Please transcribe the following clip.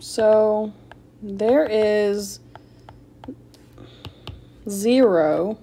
So there is zero.